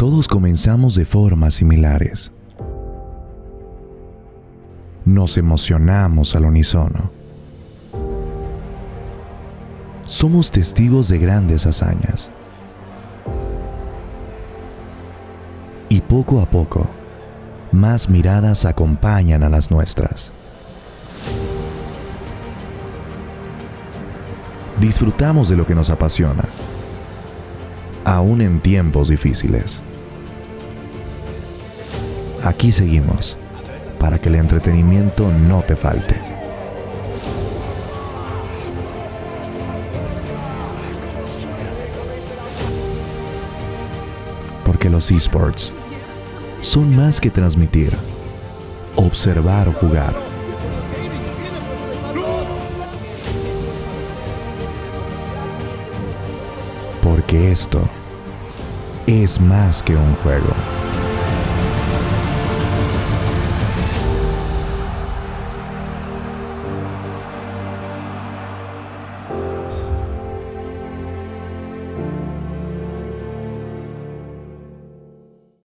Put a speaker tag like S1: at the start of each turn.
S1: Todos comenzamos de formas similares. Nos emocionamos al unísono. Somos testigos de grandes hazañas. Y poco a poco, más miradas acompañan a las nuestras. Disfrutamos de lo que nos apasiona, aún en tiempos difíciles. Aquí seguimos, para que el entretenimiento no te falte. Porque los esports son más que transmitir, observar o jugar. Porque esto es más que un juego.